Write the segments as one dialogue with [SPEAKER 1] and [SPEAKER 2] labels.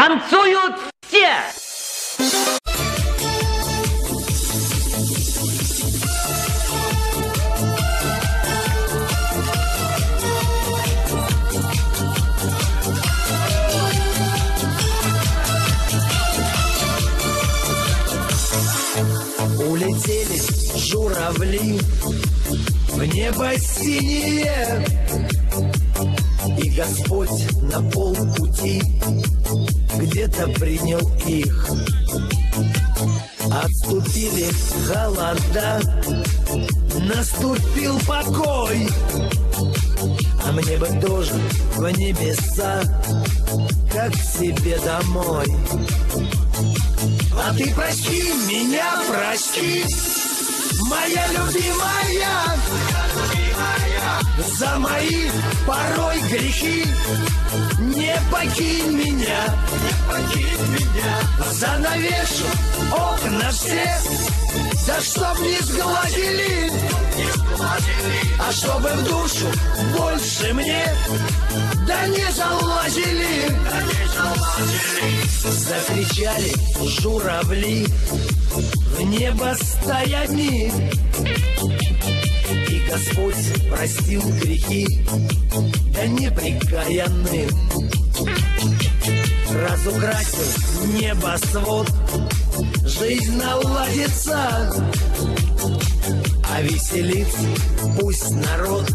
[SPEAKER 1] Танцуют все!
[SPEAKER 2] Улетели журавли в небо синее И Господь на полпути где-то принял их. Отступили холода, наступил покой. А мне бы тоже в небеса, как себе домой. А ты прости меня, прости, моя любимая, за мои порой грехи. Не покинь меня, не покинь меня, занавешу окна все, да чтоб не сгладили, а чтобы в душу больше мне, да не залазили. Закричали журавли в небо стаями. И Господь простил грехи, да неприкаянным. Разукрасил небосвод, жизнь наладится, а веселится пусть народ,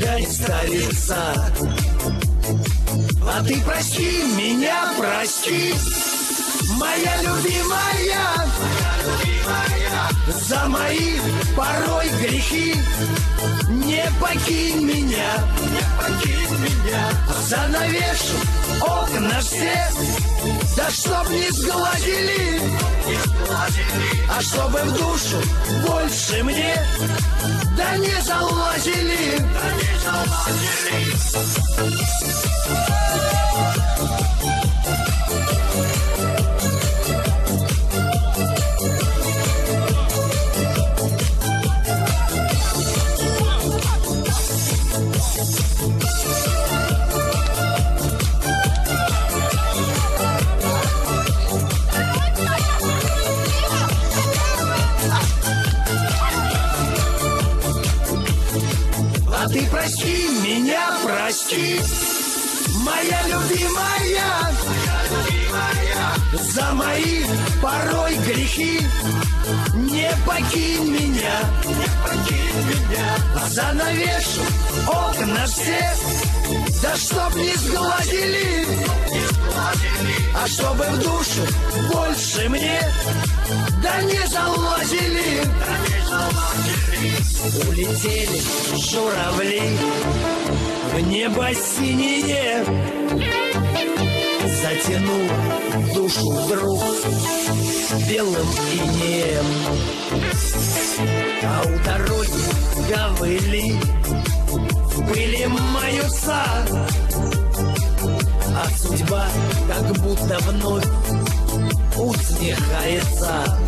[SPEAKER 2] да не столица. А ты прости меня, прости, моя любимая, за мои порой грехи. Не покинь меня, не покинь меня, занавешу окна все, да чтоб не сгладили, а чтобы в душу больше мне, да не залазили, да не залазили. А ты прости меня, прости, моя любимая, за мои порой грехи. Не покинь меня, не покинь меня, занавешу окна все, да чтоб не сгладили, а чтобы в душу больше мне, да не залазили. Улетели журавли в небо синее, затянул душу вдруг белым инеем. А у дороги ковыли в пыли маются, а судьба как будто вновь веха и.